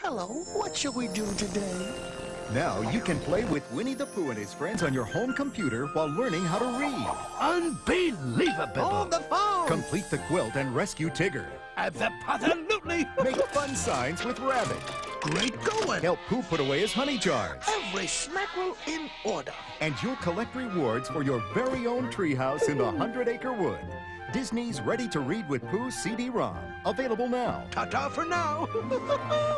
Hello, what shall we do today? Now you can play with Winnie the Pooh and his friends on your home computer while learning how to read. Unbelievable! On the phone! Complete the quilt and rescue Tigger. Absolutely! Make fun signs with Rabbit. Great going! Help Pooh put away his honey jars. Every smackerel in order. And you'll collect rewards for your very own treehouse in the Hundred Acre Wood. Disney's Ready to Read with Pooh CD-ROM. Available now. Ta-ta for now.